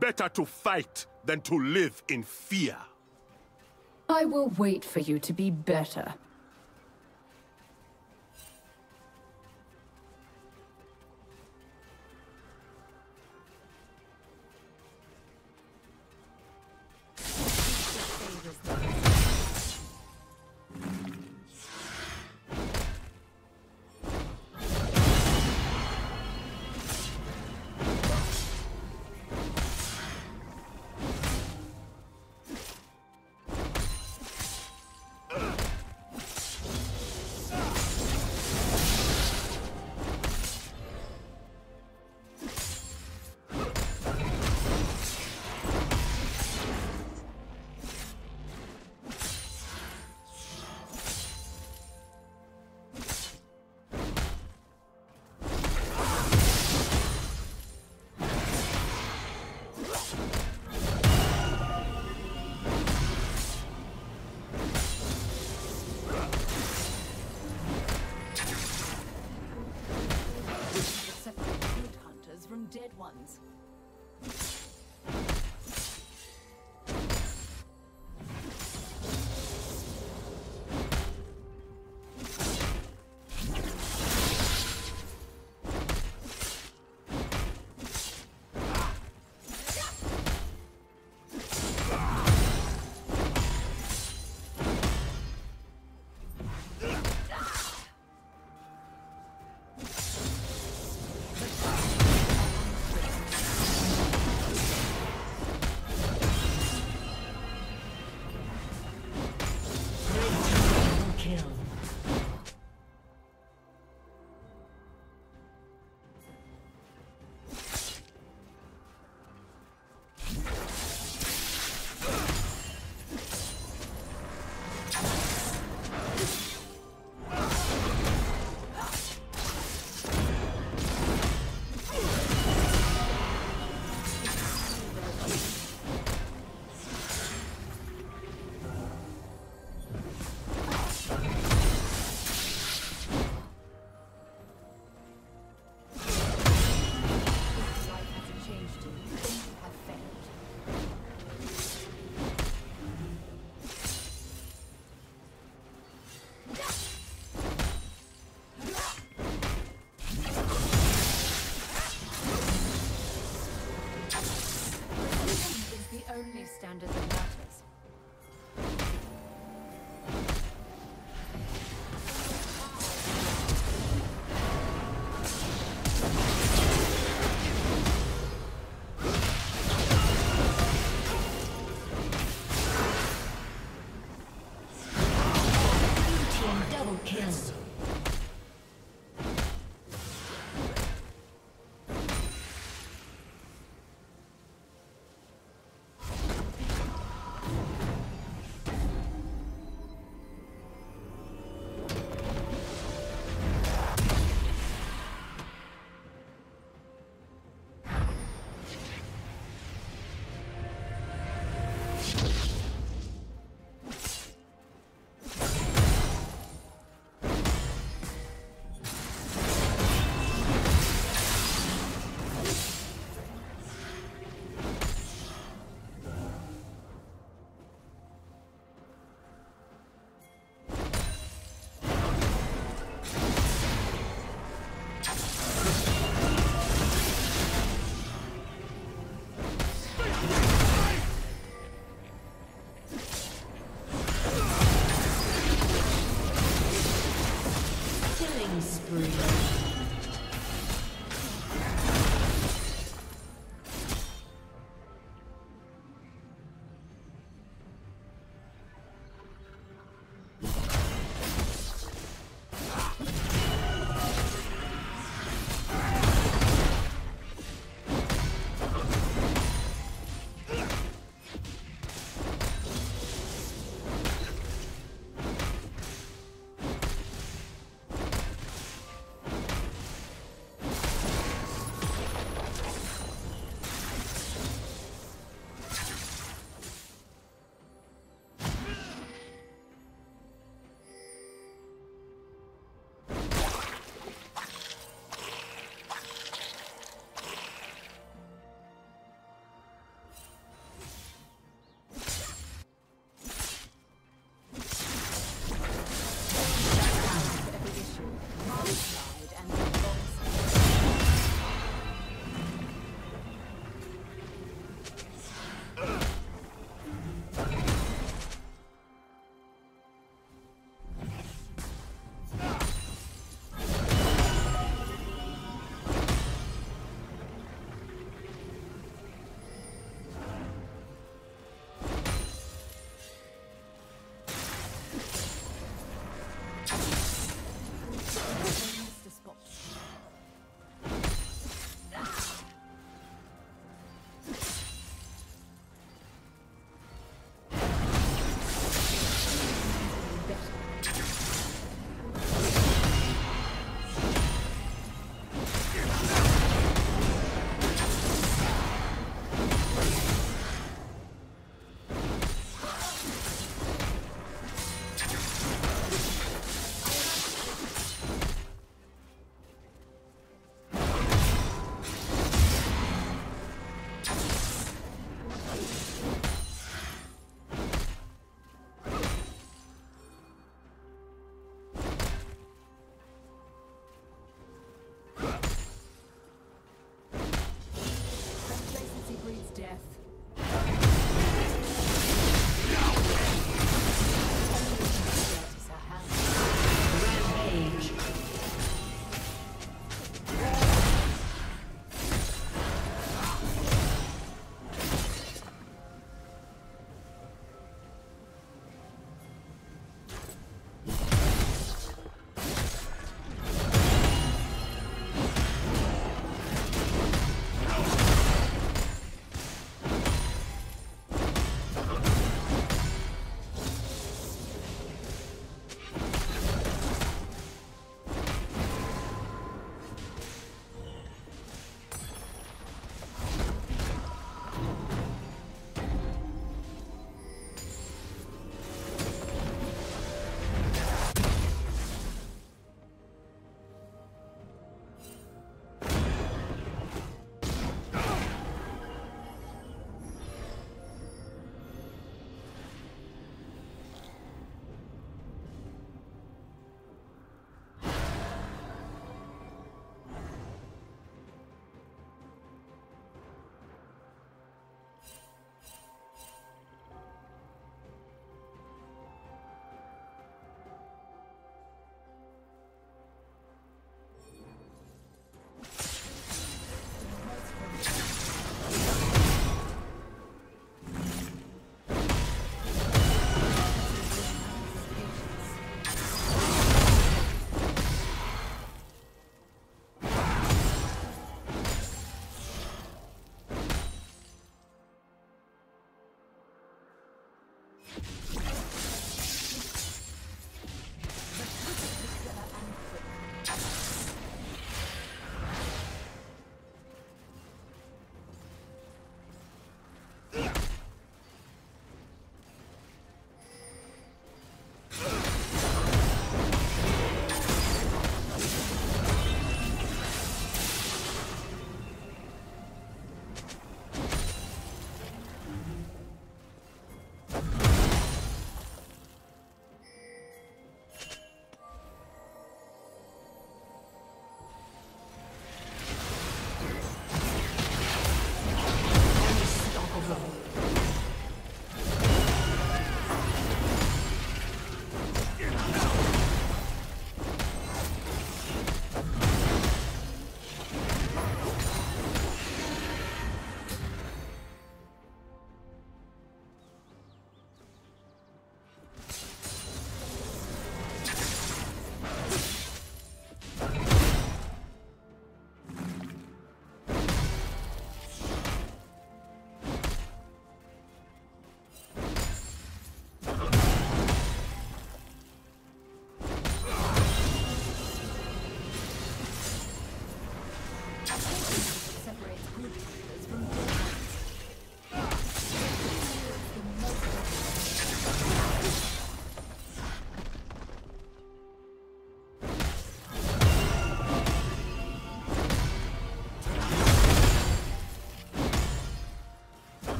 Better to fight than to live in fear. I will wait for you to be better. spree.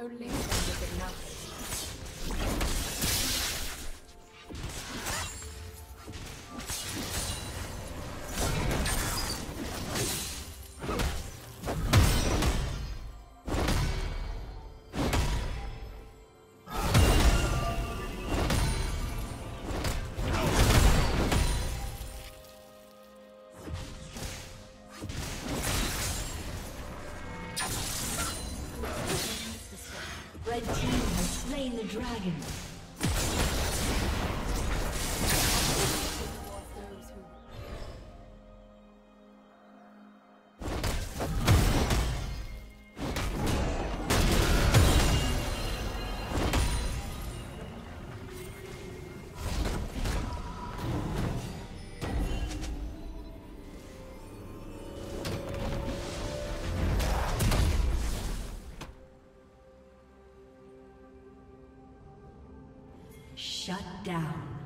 only dragon. Shut down.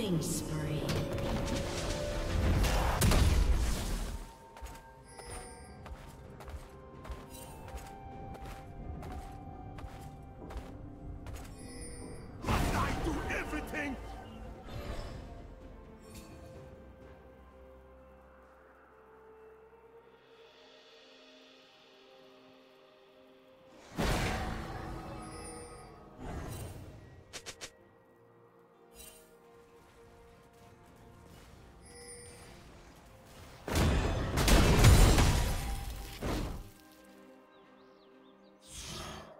Killing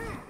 Hmm.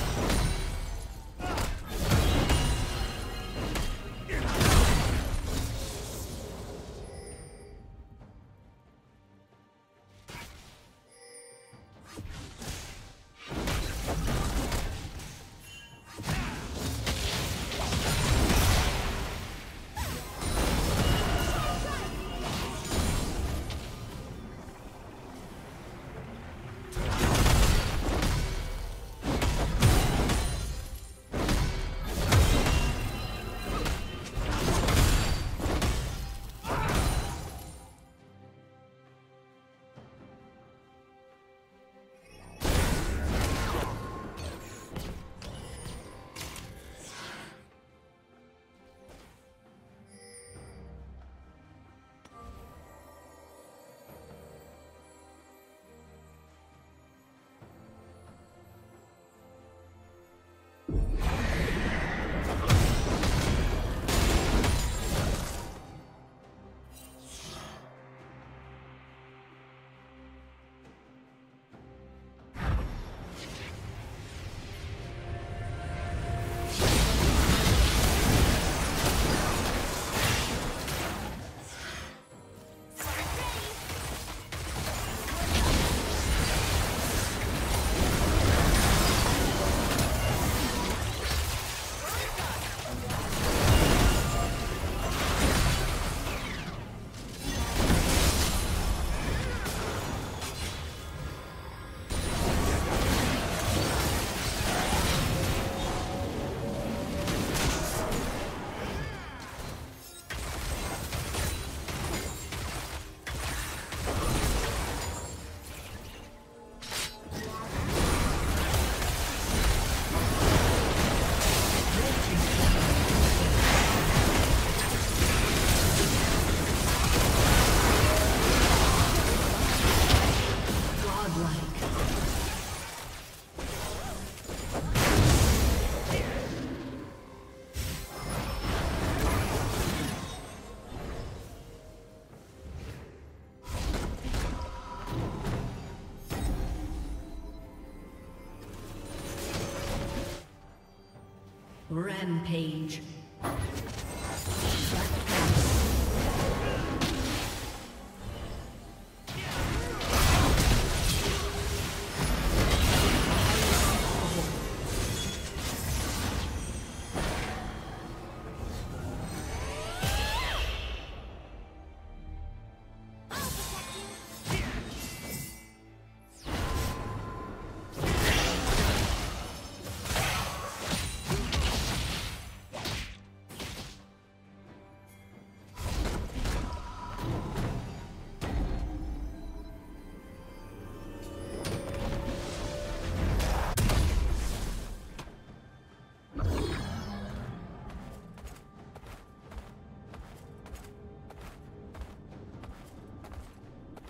Rampage.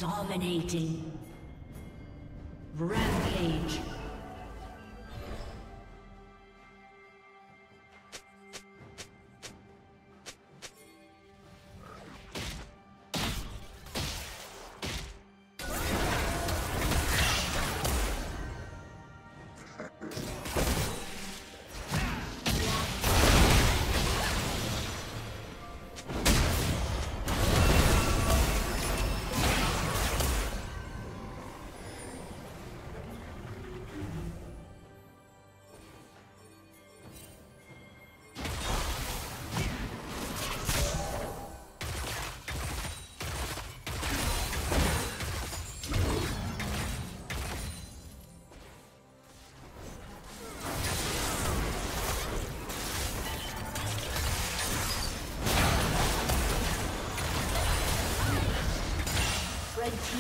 Dominating.